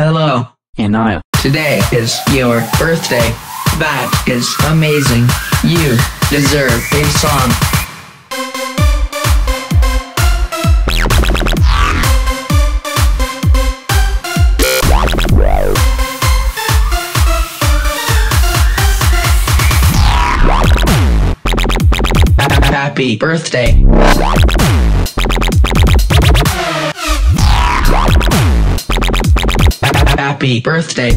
Hello. and I. Today is your birthday. That is amazing. You deserve a song. Happy birthday. Happy birthday.